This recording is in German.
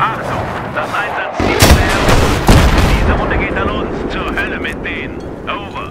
Achtung, das Einsatzziel wäre... Diese Runde geht an uns. Zur Hölle mit denen. Over.